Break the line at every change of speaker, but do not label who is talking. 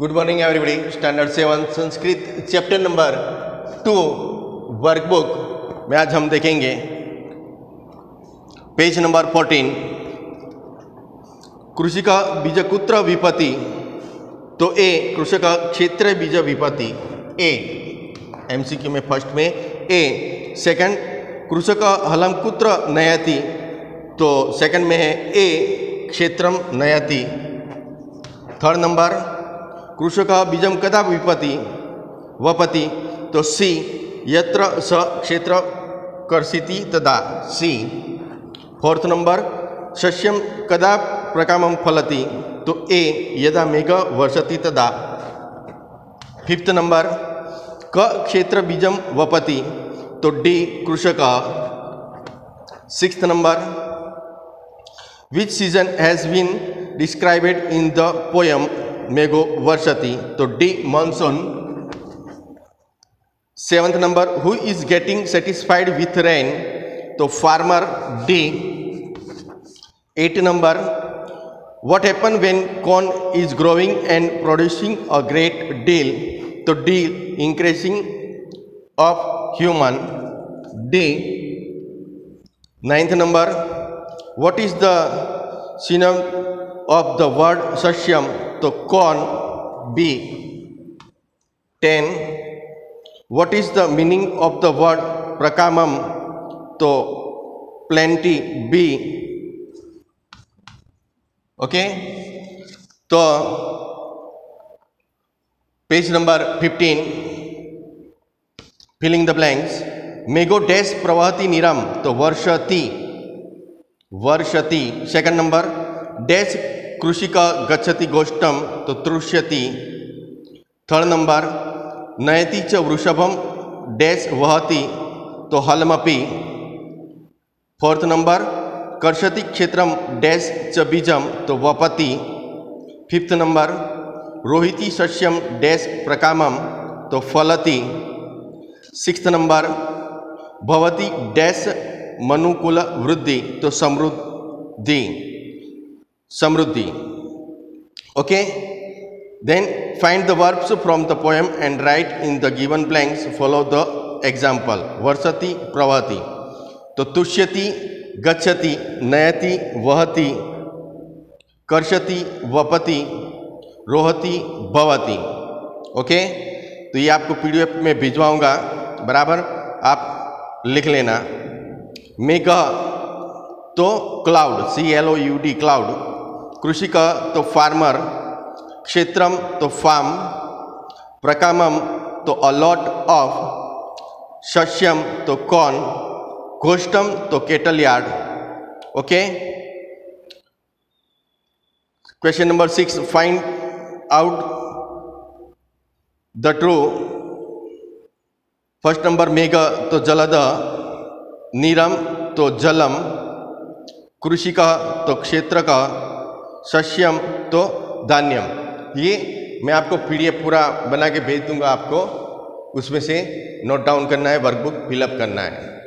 Good morning everybody standard seven Sanskrit chapter number two workbook में आज हम देखेंगे पेज नंबर फोर्टीन कृषि का बीजकुत्र विपत्ति तो ए कृषक क्षेत्र बीज विपत्ति ए एमसीक्यू में फ़र्स्ट में ए सेकंड कृषक हलमकुत्र नयति तो सेकंड में है ए क्षेत्रम नयति. थर्ड नंबर कृषक बीजम कदा विपति? वपति। तो सी, यत्र स क्षेत्र कर्षिति तदा। सी, फोर्थ नंबर शस्यम कदा प्रकामम फलति? तो ए, यदा मेघ वर्षति तदा। फिफ्थ नंबर, क क्षेत्र बीजम वपति? तो डी, कृषक। Sixth number which season has been described in the poem मेघो वर्षती। तो D monsoon seventh number who is getting satisfied with rain तो farmer D, eight number what happen when corn is growing and producing a great deal तो D increasing of human D ninth number what is the synonym of the word सस्यम तो corn B 10 what is the meaning of the word prakamam? तो plenty B okay तो page number 15 filling the blanks मेगो dash प्रवाहती निरम तो वर्षति वर्षति second number dash कृषि का गच्छति गोष्ठम तो तृष्यति। थर्ड नंबर नयति च वृषभम डैश वहति तो हलमपि। फोर्थ नंबर कर्षति क्षेत्र, डैश च बीजम तो वपति। फिफ्थ नंबर रोहिति सस्यम डैश प्रकामम तो फलति। सिक्स्थ नंबर भवति डैश मनुकुल वृद्धि तो समृद्धि। समृद्धि okay then find the verbs from the poem and write in the given blanks follow the example वर्षति प्रवहति तो तुष्यति, गच्छति, नयति, वहति, कर्षति, वपति, रोहति, भवति. ओके तो ये आपको पीडीएफ में भिजवाऊँगा. बराबर? आप लिख लेना. मेघ तो cloud C L O U D cloud कृषि का तो फार्मर क्षेत्रम तो फार्म प्रकामम तो अलॉट ऑफ़ शस्यम तो कॉर्न गोष्टम तो cattle yard okay question number six find out the true first number मेघ तो जलद नीरम तो जलम कृषि तो क्षेत्र का सस्यम तो धान्यम। ये मैं आपको पीडीएफ पूरा बना के भेज दूँगा आपको। उसमें से नोट डाउन करना है, वर्कबुक फिलअप करना है।